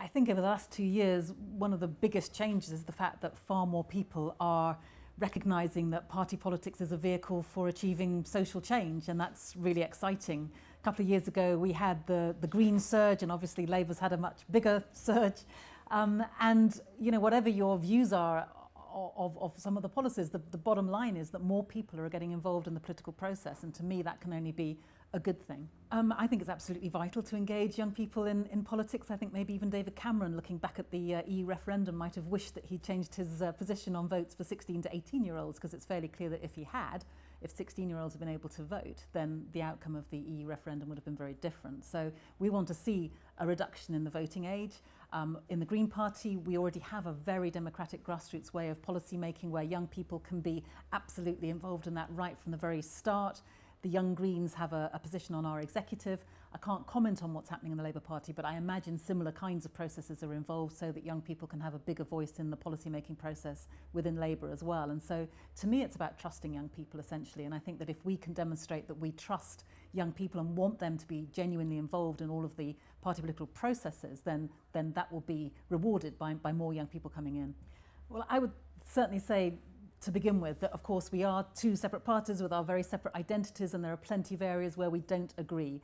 I think over the last two years, one of the biggest changes is the fact that far more people are recognising that party politics is a vehicle for achieving social change, and that's really exciting. A couple of years ago, we had the, the green surge, and obviously Labour's had a much bigger surge. Um, and, you know, whatever your views are of, of some of the policies, the, the bottom line is that more people are getting involved in the political process, and to me, that can only be a good thing. Um, I think it's absolutely vital to engage young people in, in politics. I think maybe even David Cameron, looking back at the uh, EU referendum, might have wished that he changed his uh, position on votes for 16 to 18 year olds, because it's fairly clear that if he had, if 16 year olds had been able to vote, then the outcome of the EU referendum would have been very different. So we want to see a reduction in the voting age. Um, in the Green Party, we already have a very democratic grassroots way of policy making where young people can be absolutely involved in that right from the very start. The Young Greens have a, a position on our executive. I can't comment on what's happening in the Labour Party, but I imagine similar kinds of processes are involved so that young people can have a bigger voice in the policy making process within Labour as well. And so to me, it's about trusting young people essentially. And I think that if we can demonstrate that we trust young people and want them to be genuinely involved in all of the party political processes, then, then that will be rewarded by, by more young people coming in. Well, I would certainly say to begin with that of course we are two separate parties with our very separate identities and there are plenty of areas where we don't agree.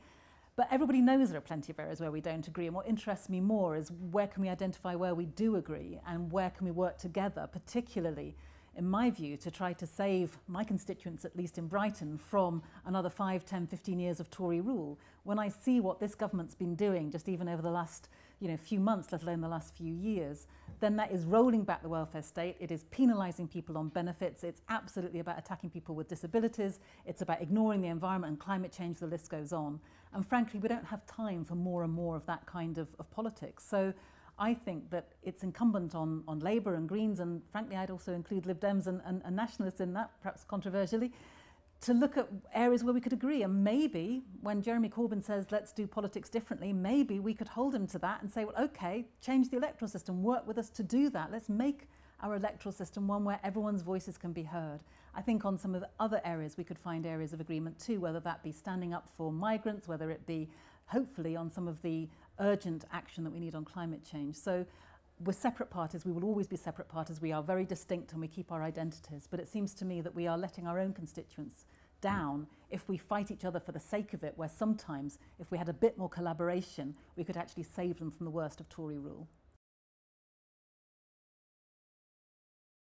But everybody knows there are plenty of areas where we don't agree and what interests me more is where can we identify where we do agree and where can we work together, particularly in my view, to try to save my constituents, at least in Brighton, from another 5, 10, 15 years of Tory rule. When I see what this government's been doing, just even over the last you know, few months, let alone the last few years, then that is rolling back the welfare state. It is penalising people on benefits. It's absolutely about attacking people with disabilities. It's about ignoring the environment and climate change. The list goes on. And frankly, we don't have time for more and more of that kind of, of politics. So I think that it's incumbent on, on Labour and Greens, and frankly, I'd also include Lib Dems and, and, and Nationalists in that, perhaps controversially, to look at areas where we could agree. And maybe when Jeremy Corbyn says, let's do politics differently, maybe we could hold him to that and say, well, okay, change the electoral system, work with us to do that. Let's make our electoral system one where everyone's voices can be heard. I think on some of the other areas we could find areas of agreement too, whether that be standing up for migrants, whether it be hopefully on some of the urgent action that we need on climate change. So we're separate parties, we will always be separate parties, we are very distinct and we keep our identities, but it seems to me that we are letting our own constituents down if we fight each other for the sake of it, where sometimes if we had a bit more collaboration, we could actually save them from the worst of Tory rule.